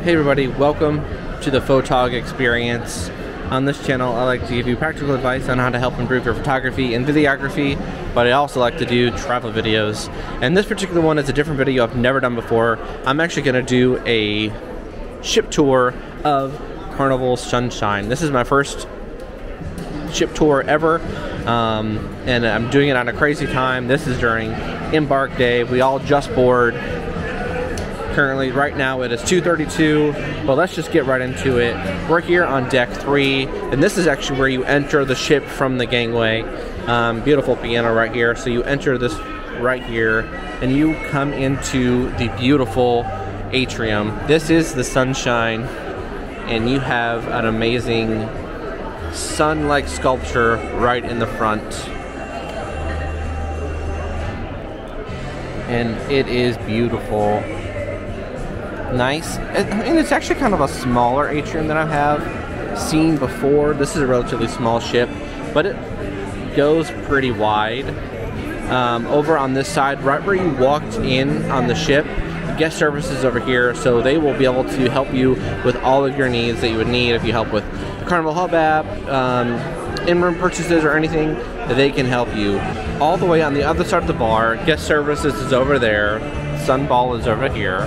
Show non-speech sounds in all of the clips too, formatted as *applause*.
Hey everybody, welcome to the Photog Experience. On this channel, I like to give you practical advice on how to help improve your photography and videography, but I also like to do travel videos. And this particular one is a different video I've never done before. I'm actually going to do a ship tour of Carnival Sunshine. This is my first ship tour ever, um, and I'm doing it on a crazy time. This is during embark day. We all just board currently. Right now it is 2.32 but let's just get right into it. We're here on deck three and this is actually where you enter the ship from the gangway. Um, beautiful piano right here. So you enter this right here and you come into the beautiful atrium. This is the sunshine and you have an amazing sun-like sculpture right in the front. And it is beautiful nice. And it's actually kind of a smaller atrium than I have seen before. This is a relatively small ship, but it goes pretty wide. Um, over on this side, right where you walked in on the ship, guest services over here, so they will be able to help you with all of your needs that you would need if you help with Carnival Hub app, um, in-room purchases, or anything they can help you. All the way on the other side of the bar, guest services is over there, Sunball is over here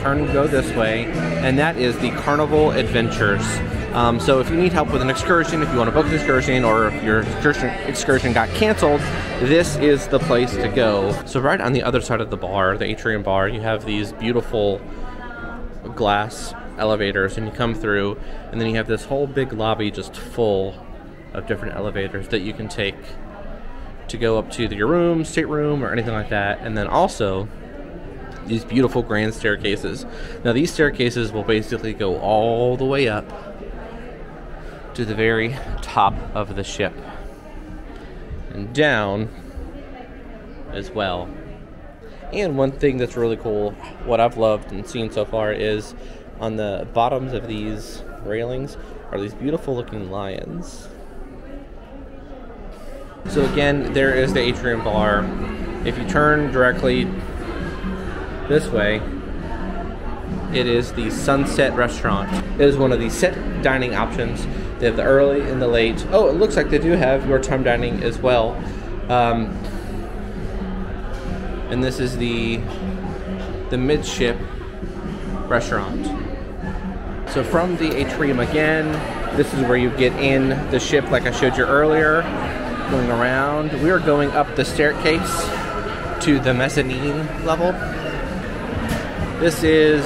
turn and go this way, and that is the Carnival Adventures. Um, so if you need help with an excursion, if you want to book an excursion, or if your excursion, excursion got canceled, this is the place to go. So right on the other side of the bar, the atrium bar, you have these beautiful glass elevators, and you come through, and then you have this whole big lobby just full of different elevators that you can take to go up to your room, stateroom, or anything like that. And then also, these beautiful grand staircases. Now these staircases will basically go all the way up to the very top of the ship and down as well. And one thing that's really cool, what I've loved and seen so far is on the bottoms of these railings are these beautiful looking lions. So again, there is the atrium bar. If you turn directly this way, it is the Sunset Restaurant. It is one of the set dining options. They have the early and the late. Oh, it looks like they do have your time dining as well. Um, and this is the the midship restaurant. So from the atrium again, this is where you get in the ship like I showed you earlier, going around. We are going up the staircase to the mezzanine level. This is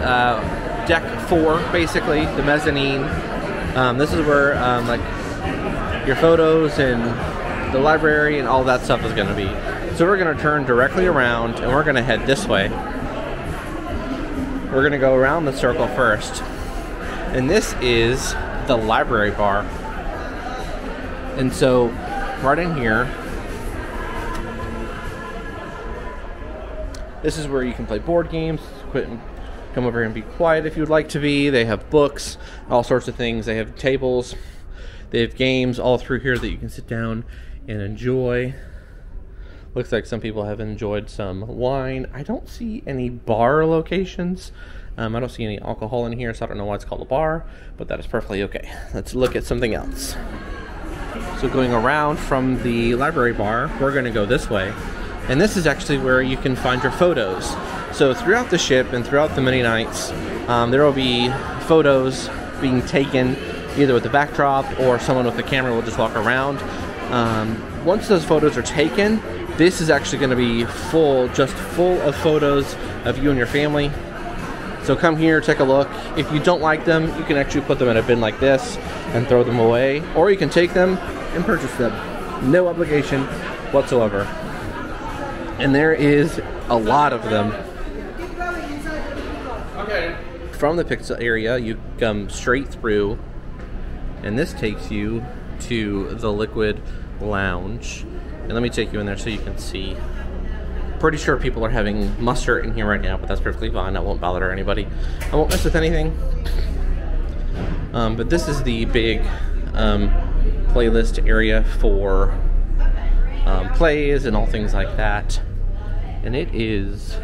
uh, deck four, basically, the mezzanine. Um, this is where um, like your photos and the library and all that stuff is going to be. So we're going to turn directly around and we're going to head this way. We're going to go around the circle first. And this is the library bar. And so right in here, This is where you can play board games. Quit and come over here and be quiet if you would like to be. They have books, all sorts of things. They have tables. They have games all through here that you can sit down and enjoy. Looks like some people have enjoyed some wine. I don't see any bar locations. Um, I don't see any alcohol in here, so I don't know why it's called a bar, but that is perfectly okay. Let's look at something else. So going around from the library bar, we're going to go this way and this is actually where you can find your photos. So throughout the ship and throughout the many nights, um, there will be photos being taken either with the backdrop or someone with the camera will just walk around. Um, once those photos are taken, this is actually going to be full, just full of photos of you and your family. So come here, take a look. If you don't like them, you can actually put them in a bin like this and throw them away. Or you can take them and purchase them. No obligation whatsoever and there is a lot of them. Okay. From the pixel area, you come straight through, and this takes you to the Liquid Lounge. And let me take you in there so you can see. Pretty sure people are having mustard in here right now, but that's perfectly fine. I won't bother anybody. I won't mess with anything. Um, but this is the big um, playlist area for um, plays and all things like that and it is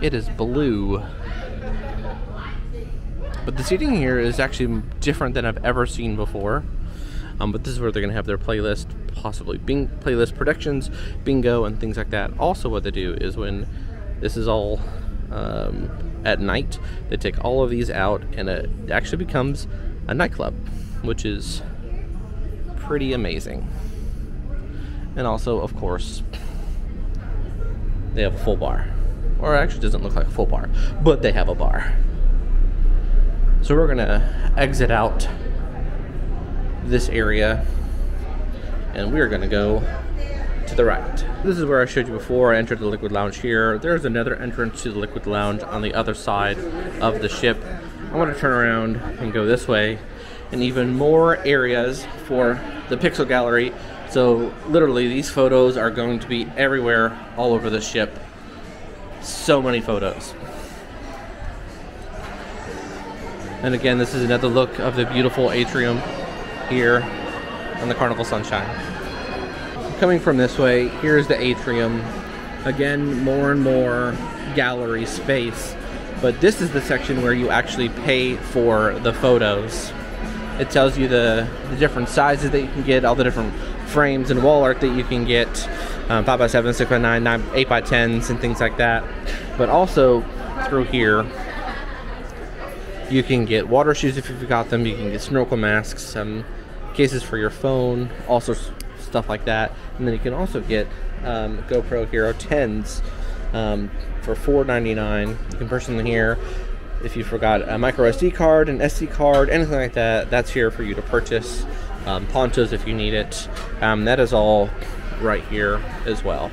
It is blue. But the seating here is actually different than I've ever seen before. Um, but this is where they're going to have their playlist, possibly bing Playlist Productions, bingo, and things like that. Also, what they do is when this is all um, at night, they take all of these out, and it actually becomes a nightclub, which is pretty amazing. And also, of course, they have a full bar. Or actually doesn't look like a full bar, but they have a bar. So we're gonna exit out this area and we are gonna go to the right. This is where I showed you before I entered the Liquid Lounge here. There's another entrance to the Liquid Lounge on the other side of the ship. I want to turn around and go this way and even more areas for the Pixel Gallery. So literally these photos are going to be everywhere all over the ship. So many photos. And again, this is another look of the beautiful atrium here on the Carnival Sunshine. Coming from this way, here's the atrium. Again, more and more gallery space. But this is the section where you actually pay for the photos. It tells you the, the different sizes that you can get, all the different frames and wall art that you can get, um, 5x7, 6x9, 9, 8x10s, and things like that. But also through here, you can get water shoes if you've got them. You can get snorkel masks, some cases for your phone, all sorts of stuff like that. And then you can also get um, GoPro Hero 10s um, for $4.99. You can purchase them here. If you forgot a micro SD card, an SD card, anything like that, that's here for you to purchase. Um, ponchos if you need it. Um, that is all right here as well.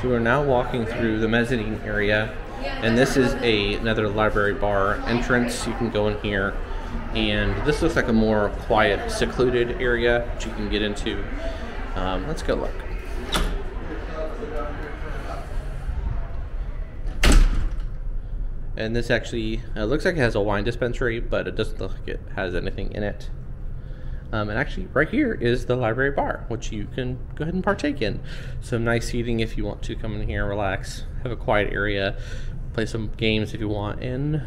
So we're now walking through the mezzanine area and this is a another library bar entrance. You can go in here, and this looks like a more quiet, secluded area that you can get into. Um, let's go look. And this actually uh, looks like it has a wine dispensary, but it doesn't look like it has anything in it. Um, and actually, right here is the library bar, which you can go ahead and partake in. Some nice seating if you want to come in here, relax, have a quiet area, play some games if you want, and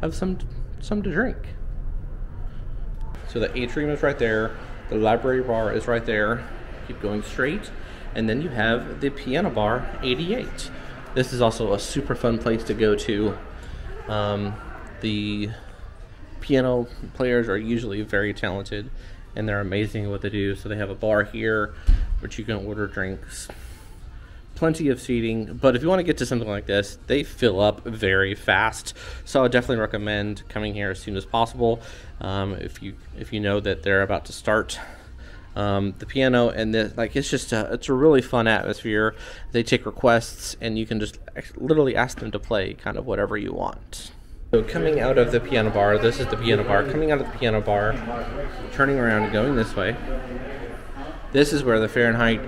have some some to drink. So the atrium is right there, the library bar is right there. Keep going straight, and then you have the piano bar 88. This is also a super fun place to go to. Um, the piano players are usually very talented and they're amazing at what they do. So they have a bar here which you can order drinks. Plenty of seating, but if you want to get to something like this, they fill up very fast. So I definitely recommend coming here as soon as possible. Um, if you if you know that they're about to start um, the piano and the, like it's just a, it's a really fun atmosphere. They take requests and you can just literally ask them to play kind of whatever you want. So coming out of the piano bar, this is the piano bar. Coming out of the piano bar, turning around and going this way. This is where the Fahrenheit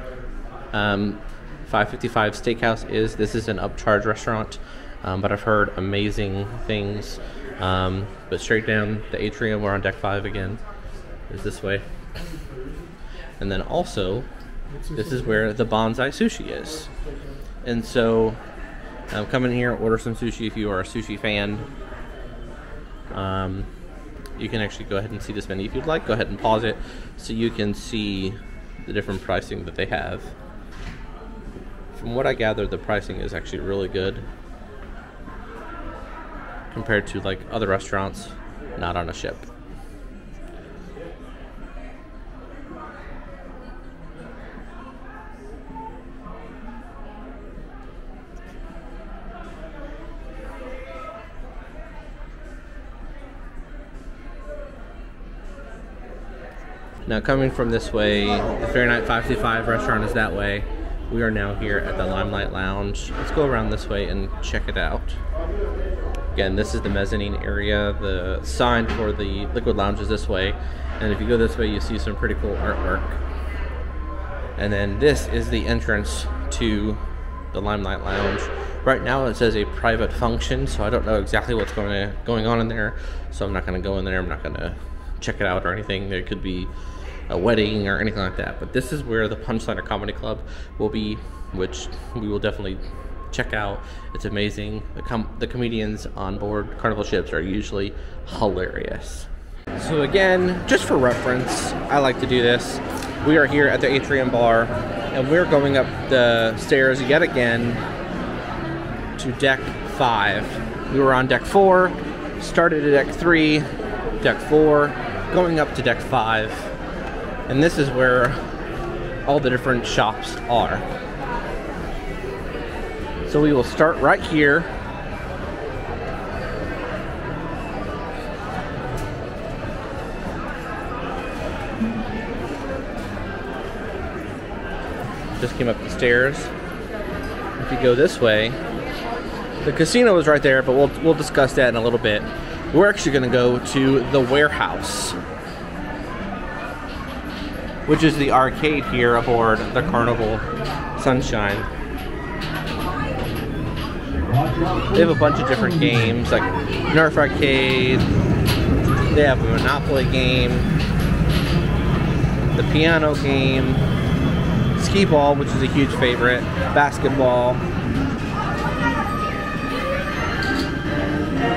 um, 555 Steakhouse is. This is an upcharge restaurant, um, but I've heard amazing things. Um, but straight down the atrium, we're on deck five again. Is this way, and then also, this is where the Bonsai Sushi is. And so, um, come in here, order some sushi if you are a sushi fan. Um, you can actually go ahead and see this menu if you'd like. Go ahead and pause it so you can see the different pricing that they have. From what I gather, the pricing is actually really good compared to like other restaurants not on a ship. Now coming from this way, the Fahrenheit 555 restaurant is that way. We are now here at the Limelight Lounge. Let's go around this way and check it out. Again, this is the mezzanine area. The sign for the Liquid Lounge is this way. And if you go this way, you see some pretty cool artwork. And then this is the entrance to the Limelight Lounge. Right now it says a private function, so I don't know exactly what's going, to, going on in there. So I'm not going to go in there. I'm not going to check it out or anything. There could be a wedding or anything like that. But this is where the Punchliner Comedy Club will be, which we will definitely check out. It's amazing. The, com- the comedians on board Carnival ships are usually hilarious. So again, just for reference, I like to do this. We are here at the Atrium Bar, and we're going up the stairs yet again to deck five. We were on deck four, started at deck three, deck four, going up to deck five, and this is where all the different shops are. So we will start right here. Just came up the stairs. If you go this way, the casino is right there, but we'll we'll discuss that in a little bit. We're actually going to go to the warehouse, which is the arcade here aboard the Carnival Sunshine. They have a bunch of different games like Nerf Arcade. They have a Monopoly game, the piano game, skee ball, which is a huge favorite, basketball,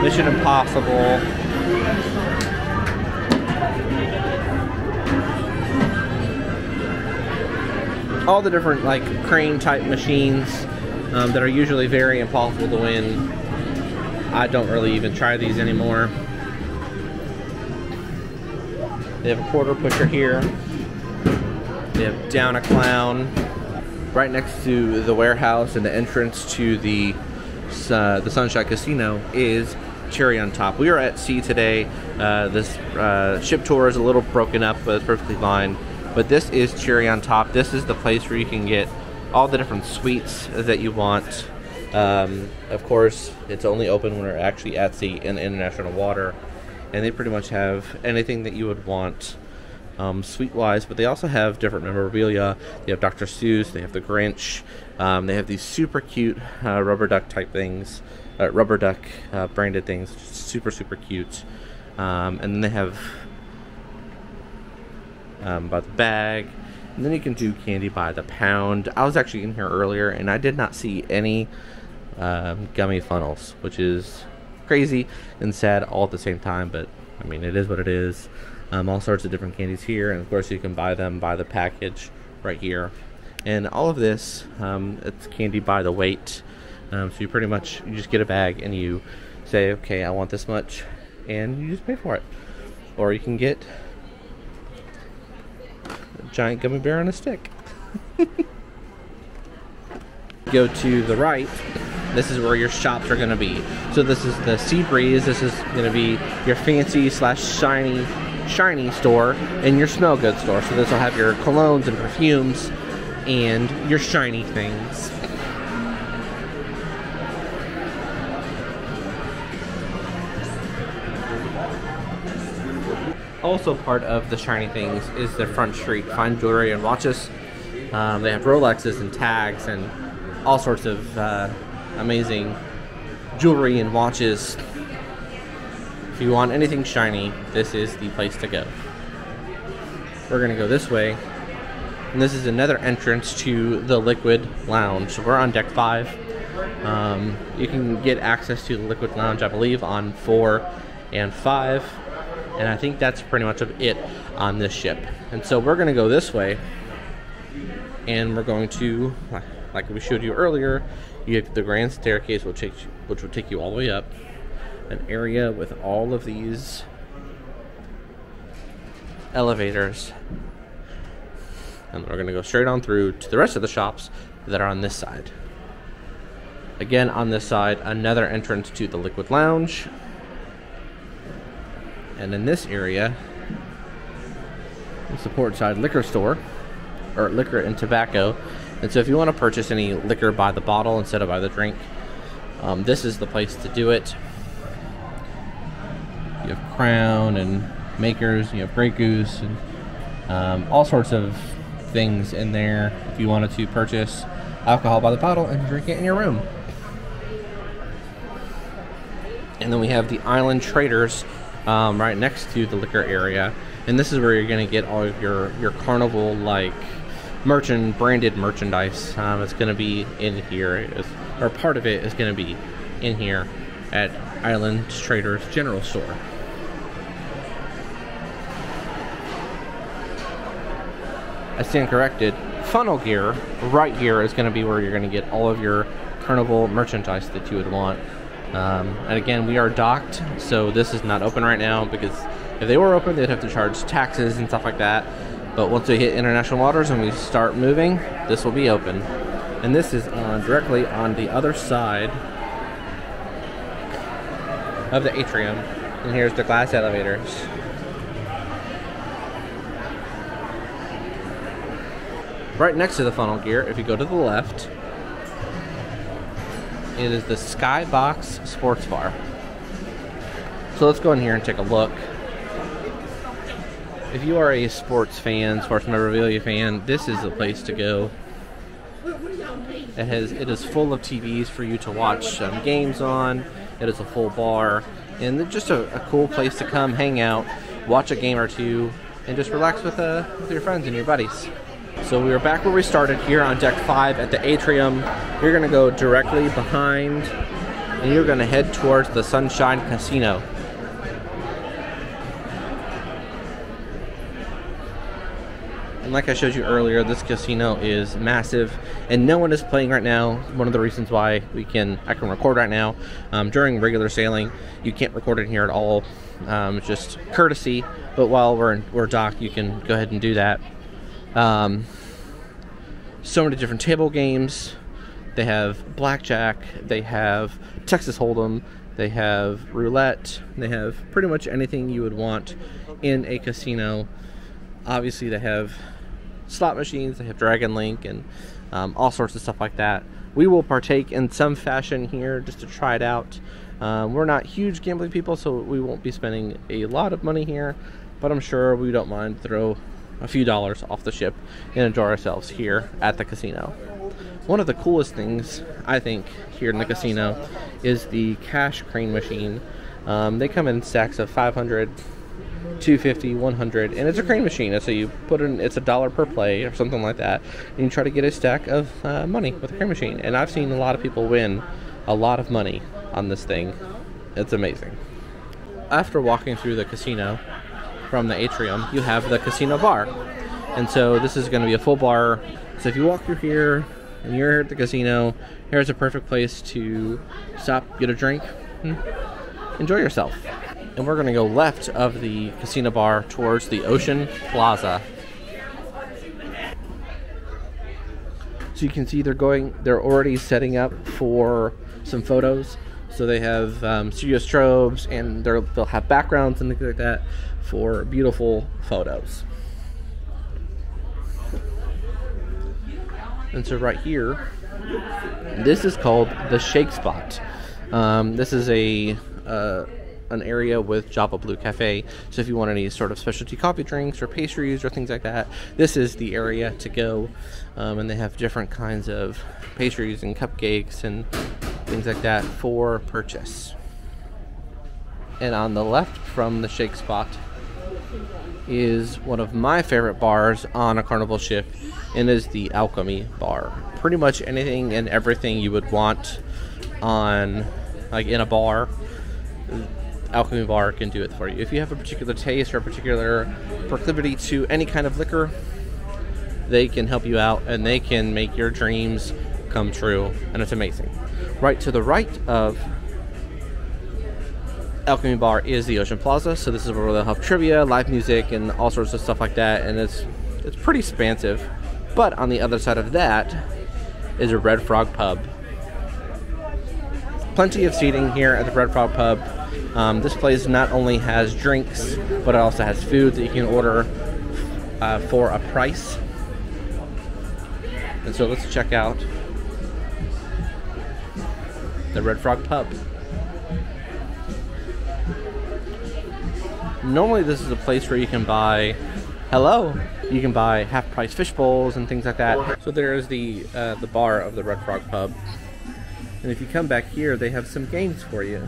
Mission Impossible. All the different like crane type machines um, that are usually very impossible to win. I don't really even try these anymore. They have a quarter pusher here. They have Down a Clown right next to the warehouse and the entrance to the uh, the Sunshine Casino is cherry on top. We are at sea today. Uh, this uh, ship tour is a little broken up, but it's perfectly fine. But this is cherry on top. This is the place where you can get all the different sweets that you want. Um, of course, it's only open when we're actually at sea in international water, and they pretty much have anything that you would want. Um, sweet wise, but they also have different memorabilia. They have Dr. Seuss, they have the Grinch, um, they have these super cute uh, rubber duck type things, uh, rubber duck uh, branded things, super super cute. Um, and then they have um, the bag, and then you can do candy by the pound. I was actually in here earlier, and I did not see any um, gummy funnels, which is crazy and sad all at the same time. But I mean, it is what it is. Um, all sorts of different candies here, and of course you can buy them by the package right here. And all of this, um, it's candy by the weight. Um, so you pretty much you just get a bag and you say, okay, I want this much, and you just pay for it. Or you can get a giant gummy bear on a stick. *laughs* Go to the right. This is where your shops are going to be. So this is the Sea Breeze. This is going to be your fancy slash shiny shiny store and your smell good store. So this will have your colognes and perfumes and your shiny things. Also part of the shiny things is the front street, fine jewelry and watches. Um, they have Rolexes and tags and all sorts of uh, amazing jewelry and watches if you want anything shiny, this is the place to go. We're gonna go this way, and this is another entrance to the Liquid Lounge. So we're on deck five. Um, you can get access to the Liquid Lounge, I believe, on four and five, and I think that's pretty much of it on this ship. And so we're gonna go this way, and we're going to, like we showed you earlier, you have the grand staircase, which, takes, which will take you all the way up an area with all of these elevators. And we're to go straight on through to the rest of the shops that are on this side. Again, on this side, another entrance to the Liquid Lounge. And in this area, it's the support side liquor store, or liquor and tobacco. And so if you want to purchase any liquor by the bottle instead of by the drink, um, this is the place to do it. You have Crown and Makers. You have Grey Goose and um, all sorts of things in there. If you wanted to purchase alcohol by the bottle and drink it in your room. And then we have the Island Traders um, right next to the liquor area. and this is where you're going to get all of your your carnival like merchant branded merchandise. Um, it's going to be in here, or part of it is going to be in here at Island Traders General Store. I stand corrected. Funnel gear right here is going to be where you're going to get all of your carnival merchandise that you would want. Um, and again, we are docked, so this is not open right now because if they were open, they'd have to charge taxes and stuff like that. But once we hit international waters and we start moving, this will be open. And this is on directly on the other side of the atrium. And here's the glass elevators. Right next to the funnel gear, if you go to the left, it is the Skybox Sports Bar. So let's go in here and take a look. If you are a sports fan, sports memorabilia fan, this is the place to go. It has it is full of TVs for you to watch um, games on. It is a full bar, and just a, a, cool place to come, hang out, watch a game or two, and just relax with uh, with your friends and your buddies. So we are back where we started here on deck five at the atrium. You're gonna go directly behind, and you're gonna head towards the Sunshine Casino. And like I showed you earlier, this casino is massive, and no one is playing right now. One of the reasons why we can I can record right now. Um, during regular sailing, you can't record in here at all. Um, just courtesy. But while we're we're docked, you can go ahead and do that. Um, so many different table games. They have blackjack. They have Texas Hold'em. They have roulette. They have pretty much anything you would want in a casino. Obviously, they have slot machines. They have Dragon Link and um, all sorts of stuff like that. We will partake in some fashion here just to try it out. Um, we're not huge gambling people, so we won't be spending a lot of money here, but I'm sure we don't mind throw a few dollars off the ship and enjoy ourselves here at the casino. One of the coolest things I think here in the casino is the cash crane machine. Um, they come in stacks of 500 250 100 and it's a crane machine so you put in it's a dollar per play or something like that and you try to get a stack of uh, money with a crane machine and i've seen a lot of people win a lot of money on this thing it's amazing after walking through the casino from the atrium you have the casino bar and so this is going to be a full bar so if you walk through here and you're at the casino here's a perfect place to stop get a drink enjoy yourself and we're going to go left of the casino bar towards the Ocean Plaza. So you can see they're going, they're already setting up for some photos. So they have um, studio strobes and they'll have backgrounds and things like that for beautiful photos. And so right here, this is called the Shake Spot. Um, this is a uh, an area with Java Blue Cafe. So if you want any sort of specialty coffee drinks or pastries or things like that, this is the area to go. Um, and they have different kinds of pastries and cupcakes and things like that for purchase. And on the left from the shake spot is one of my favorite bars on a carnival ship and is the alchemy bar pretty much anything and everything you would want on like in a bar Alchemy Bar can do it for you. If you have a particular taste or a particular proclivity to any kind of liquor, they can help you out and they can make your dreams come true, and it's amazing. Right to the right of Alchemy Bar is the Ocean Plaza, so this is where they'll have trivia, live music, and all sorts of stuff like that, and it's it's pretty expansive. But on the other side of that is a Red Frog Pub. Plenty of seating here at the Red Frog Pub um, this place not only has drinks, but it also has food that you can order uh, for a price. And so let's check out the Red Frog Pub. Normally, this is a place where you can buy, hello, you can buy half price fish bowls and things like that. So there's the uh, the bar of the Red Frog Pub. And if you come back here, they have some games for you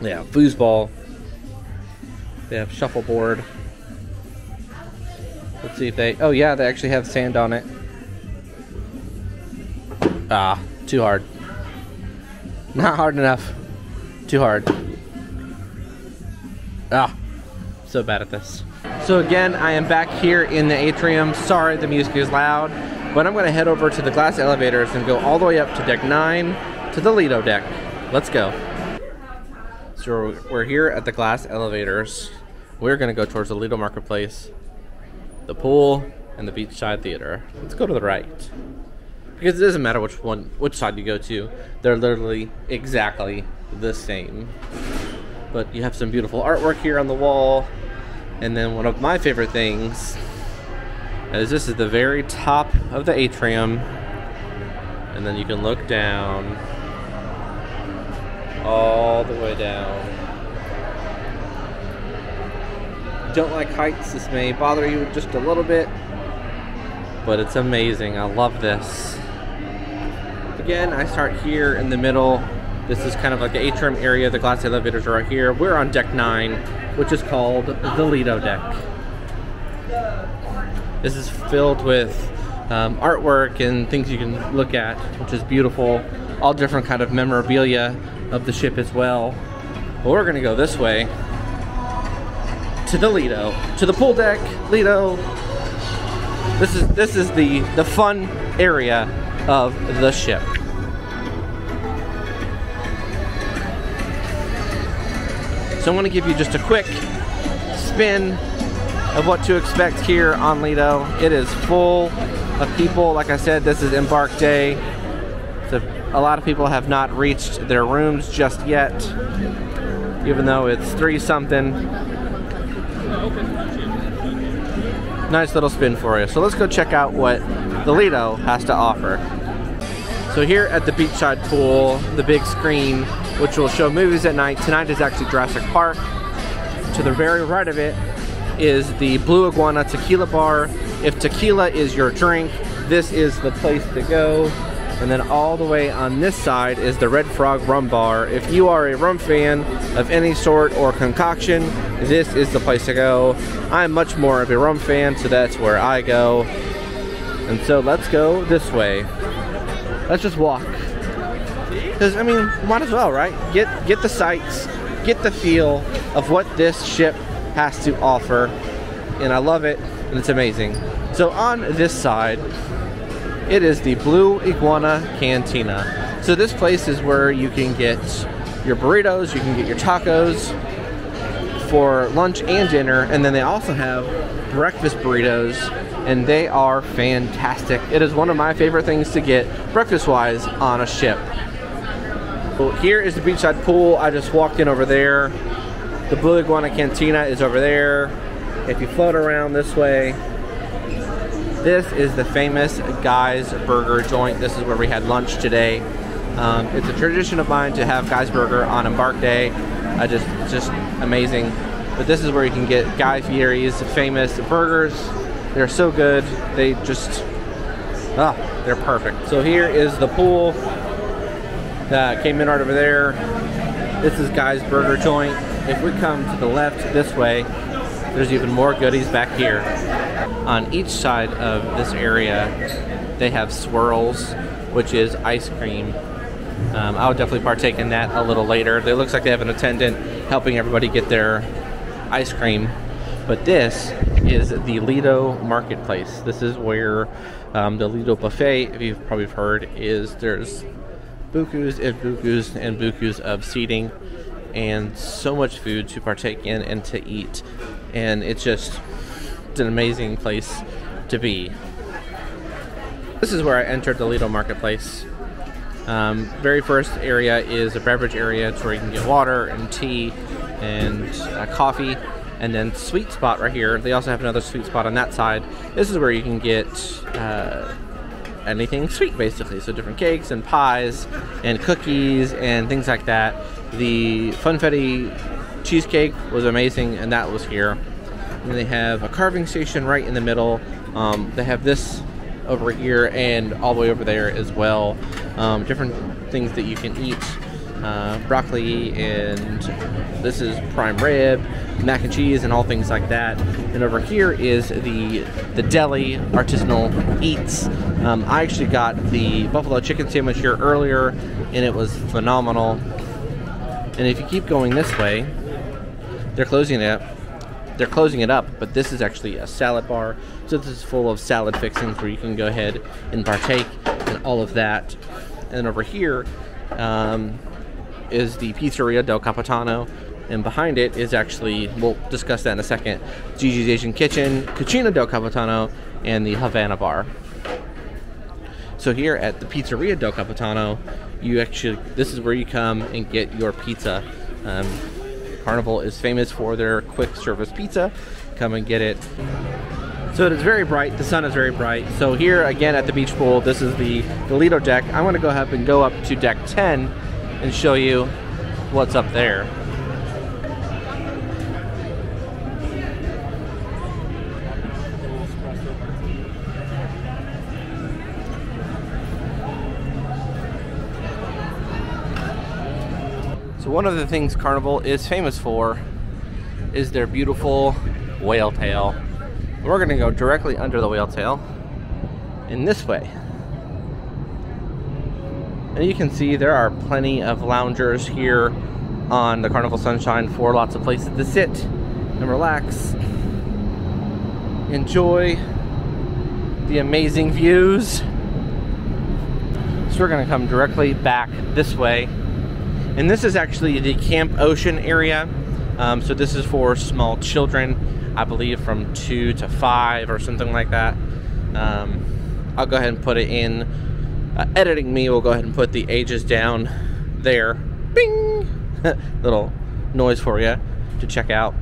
yeah, foosball. They have shuffleboard. Let's see if they. Oh yeah, they actually have sand on it. Ah, too hard. Not hard enough. Too hard. Ah, so bad at this. So again, I am back here in the atrium. Sorry the music is loud, but I'm gonna head over to the glass elevators and go all the way up to deck nine to the Lido deck. Let's go. So we're here at the glass elevators. We're gonna go towards the Lido Marketplace, the pool, and the beachside theater. Let's go to the right. Because it doesn't matter which one, which side you go to. They're literally exactly the same. But you have some beautiful artwork here on the wall. And then one of my favorite things is this is the very top of the atrium. And then you can look down all the way down. Don't like heights, this may bother you just a little bit, but it's amazing. I love this. Again, I start here in the middle. This is kind of like the atrium area. The glass elevators are right here. We're on deck nine, which is called the Lido deck. This is filled with um, artwork and things you can look at, which is beautiful. All different kind of memorabilia of the ship as well. But we're gonna go this way to the Lido, to the pool deck, Lido. This is this is the the fun area of the ship. So I'm going to give you just a quick spin of what to expect here on Lido. It is full of people. Like I said, this is embark day. So a lot of people have not reached their rooms just yet, even though it's three something. Nice little spin for you. So let's go check out what the Lido has to offer. So here at the beachside pool, the big screen, which will show movies at night. Tonight is actually Jurassic Park. To the very right of it is the Blue Iguana Tequila Bar. If tequila is your drink, this is the place to go. And then all the way on this side is the Red Frog Rum Bar. If you are a rum fan of any sort or concoction, this is the place to go. I'm much more of a rum fan, so that's where I go. And so let's go this way. Let's just walk. Because, I mean, might as well, right? Get, get the sights, get the feel of what this ship has to offer. And I love it, and it's amazing. So on this side, it is the Blue Iguana Cantina. So this place is where you can get your burritos, you can get your tacos for lunch and dinner, and then they also have breakfast burritos, and they are fantastic. It is one of my favorite things to get breakfast-wise on a ship. Well, here is the beachside pool. I just walked in over there. The Blue Iguana Cantina is over there. If you float around this way, this is the famous Guy's Burger joint. This is where we had lunch today. Um, it's a tradition of mine to have Guy's Burger on Embark Day. I just, just amazing. But this is where you can get Guy Fieri's famous burgers. They're so good. They just, ah, they're perfect. So here is the pool that came in right over there. This is Guy's Burger joint. If we come to the left this way, there's even more goodies back here. On each side of this area, they have swirls, which is ice cream. Um, I would definitely partake in that a little later. It looks like they have an attendant helping everybody get their ice cream. But this is the Lido Marketplace. This is where um, the Lido Buffet, if you've probably heard, is there's bukus and bukus and bukus of seating and so much food to partake in and to eat. And it's just it's an amazing place to be. This is where I entered the Lido Marketplace. Um, very first area is a beverage area. It's where you can get water and tea and uh, coffee. And then sweet spot right here. They also have another sweet spot on that side. This is where you can get uh, anything sweet, basically. So different cakes and pies and cookies and things like that. The Funfetti cheesecake was amazing, and that was here. And they have a carving station right in the middle. Um, they have this over here and all the way over there as well. Um, different things that you can eat. Uh, broccoli, and this is prime rib, mac and cheese, and all things like that. And over here is the the deli artisanal eats. Um, I actually got the buffalo chicken sandwich here earlier, and it was phenomenal. And if you keep going this way, they're closing it. They're closing it up, but this is actually a salad bar. So this is full of salad fixings where you can go ahead and partake and all of that. And over here um, is the Pizzeria Del Capitano. And behind it is actually, we'll discuss that in a second, JiJi's Asian Kitchen, Cucina Del Capitano, and the Havana Bar. So here at the Pizzeria Del Capitano, you actually, this is where you come and get your pizza. Um, Carnival is famous for their quick service pizza. Come and get it. So it is very bright. The sun is very bright. So here again at the beach pool, this is the, Lido deck. I'm to go up and go up to deck 10 and show you what's up there. So one of the things Carnival is famous for is their beautiful whale tail. We're gonna go directly under the whale tail in this way. And you can see there are plenty of loungers here on the Carnival Sunshine for lots of places to sit and relax. Enjoy the amazing views. So we're gonna come directly back this way. And this is actually the Camp Ocean area. Um, so this is for small children, I believe from two to five or something like that. Um, I'll go ahead and put it in. Uh, editing me will go ahead and put the ages down there. Bing! *laughs* Little noise for you to check out.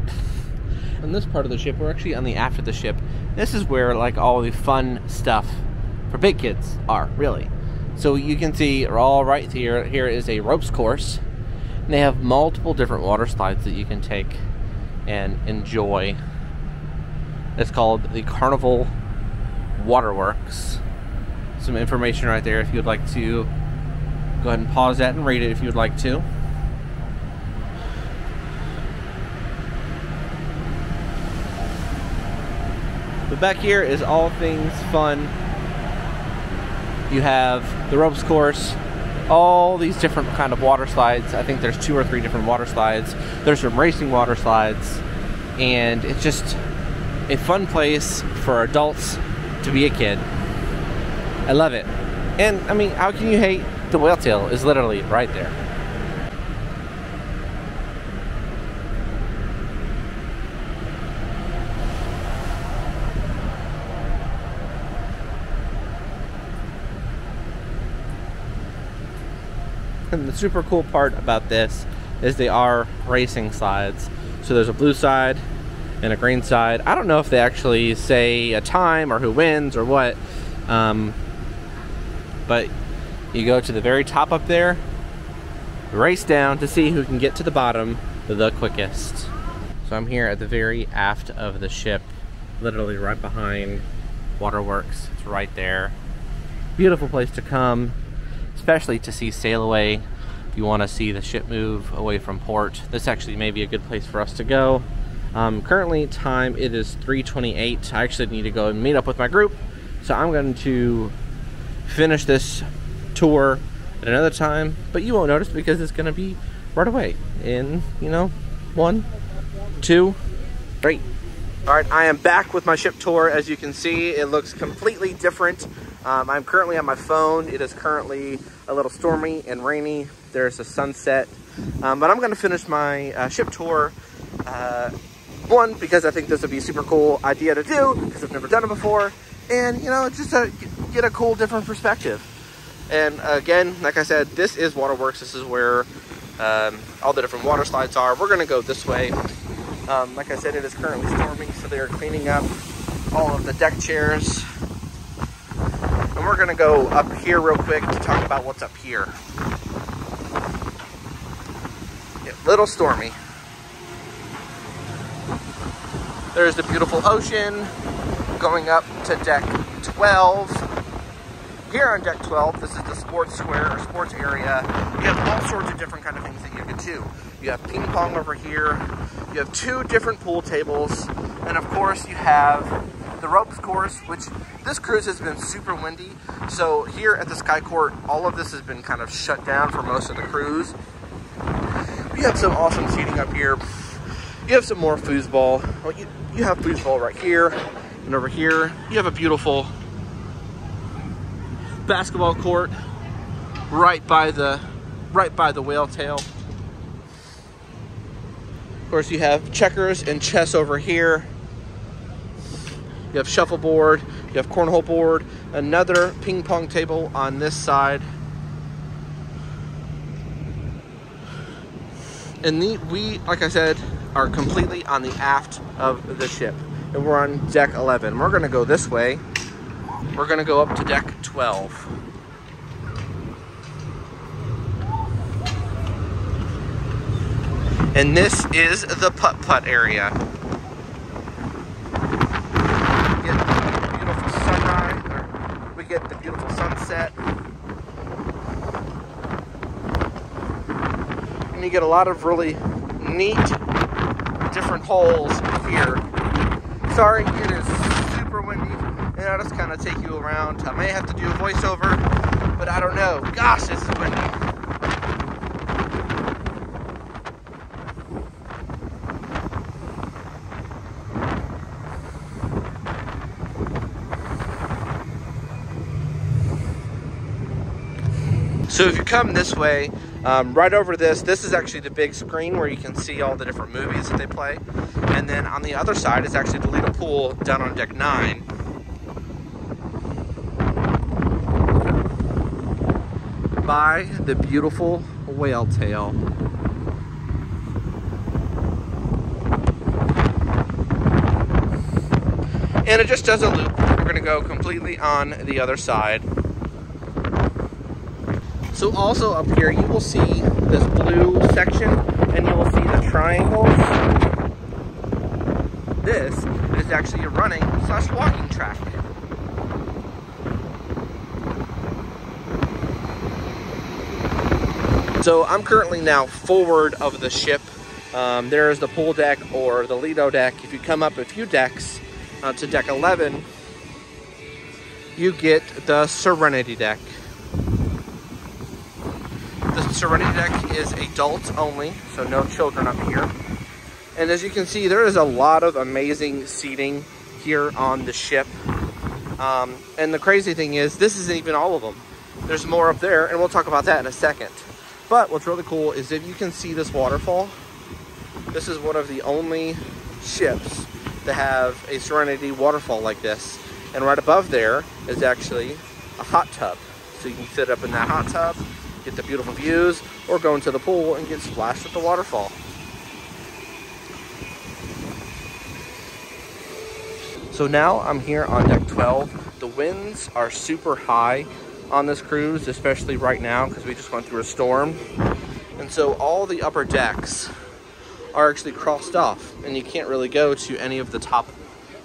On this part of the ship, we're actually on the aft of the ship. This is where like all the fun stuff for big kids are, really. So you can see all right here, here is a ropes course. And they have multiple different water slides that you can take and enjoy. It's called the Carnival Waterworks. Some information right there if you'd like to go ahead and pause that and read it if you'd like to. But back here is all things fun. You have the ropes course, all these different kind of water slides. I think there's two or three different water slides. There's some racing water slides, and it's just a fun place for adults to be a kid. I love it. And I mean, how can you hate the whale tail is literally right there. And the super cool part about this is they are racing slides. So there's a blue side and a green side. I don't know if they actually say a time or who wins or what. Um, but you go to the very top up there, race down to see who can get to the bottom the quickest. So I'm here at the very aft of the ship, literally right behind Waterworks. It's right there. Beautiful place to come especially to see sail away. If you want to see the ship move away from port, this actually may be a good place for us to go. Um, currently time it is 3.28. I actually need to go and meet up with my group. So I'm going to finish this tour at another time, but you won't notice because it's going to be right away in, you know, one, two, three. All right, I am back with my ship tour. As you can see, it looks completely different. Um, I'm currently on my phone. It is currently a little stormy and rainy. There's a sunset. Um, but I'm going to finish my uh, ship tour. Uh, one, because I think this would be a super cool idea to do, because I've never done it before. And, you know, it's just to get a cool, different perspective. And again, like I said, this is Waterworks. This is where um, all the different water slides are. We're to go this way. Um, like I said, it is currently storming, so they are cleaning up all of the deck chairs. And we're gonna go up here real quick to talk about what's up here. Yeah, little stormy. There's the beautiful ocean going up to deck 12. Here on deck 12, this is the sports square or sports area. You have all sorts of different kind of things that you can do. You have ping pong over here. You have two different pool tables. And of course you have the ropes course, which this cruise has been super windy. So here at the Sky Court, all of this has been kind of shut down for most of the cruise. You have some awesome seating up here. You have some more foosball. Well, you, you have foosball right here and over here. You have a beautiful basketball court right by the right by the whale tail. Of course, you have checkers and chess over here. You have shuffleboard, you have cornhole board, another ping pong table on this side. And the, we, like I said, are completely on the aft of the ship. And we're on deck 11. We're gonna go this way. We're gonna go up to deck 12. And this is the putt-putt area. We get the beautiful sunrise, or we get the beautiful sunset. And you get a lot of really neat different holes here. Sorry, it is I'll just kind of take you around. I may have to do a voiceover, but I don't know. Gosh, this is windy. So if you come this way, um, right over this, this is actually the big screen where you can see all the different movies that they play. And then on the other side is actually the Lido Pool down on deck nine. By the beautiful whale tail. And it just does a loop. We're gonna go completely on the other side. So also up here, you will see this blue section and you will see the triangles. This is actually a running slash walking track. So I'm currently now forward of the ship. Um, there is the pool deck or the Lido deck. If you come up a few decks uh, to deck 11, you get the Serenity deck. The Serenity deck is adults only, so no children up here. And as you can see, there is a lot of amazing seating here on the ship. Um, and the crazy thing is, this isn't even all of them. There's more up there, and we'll talk about that in a second. But what's really cool is if you can see this waterfall, this is one of the only ships that have a Serenity waterfall like this. And right above there is actually a hot tub. So you can sit up in that hot tub get the beautiful views, or go into the pool and get splashed with the waterfall. So now I'm here on deck 12. The winds are super high on this cruise, especially right now because we just went through a storm. And so all the upper decks are actually crossed off and you can't really go to any of the top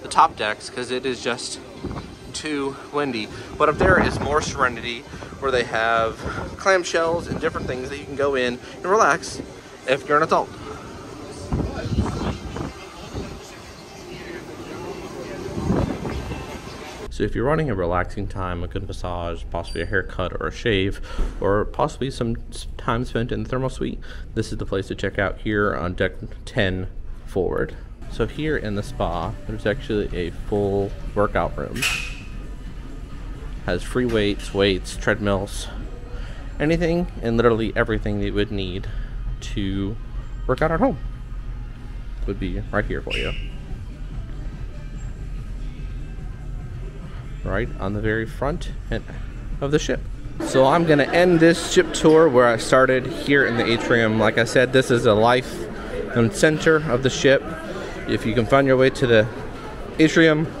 the top decks because it is just too windy. But up there is more Serenity where they have clamshells and different things that you can go in and relax if you're an adult. So if you're wanting a relaxing time, a good massage, possibly a haircut or a shave, or possibly some time spent in the thermal suite, this is the place to check out here on deck 10 forward. So here in the spa, there's actually a full workout room has free weights, weights, treadmills, anything and literally everything that you would need to work out at home would be right here for you. Right on the very front of the ship. So I'm gonna end this ship tour where I started here in the atrium. Like I said, this is the life and center of the ship. If you can find your way to the atrium,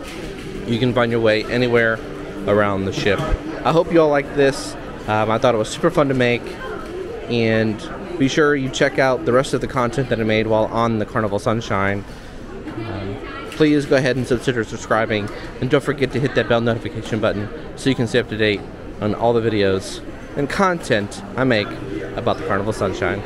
you can find your way anywhere around the ship. I hope you all like this. Um, I thought it was super fun to make. And be sure you check out the rest of the content that I made while on the Carnival Sunshine. Please go ahead and consider subscribing. And don't forget to hit that bell notification button so you can stay up to date on all the videos and content I make about the Carnival Sunshine.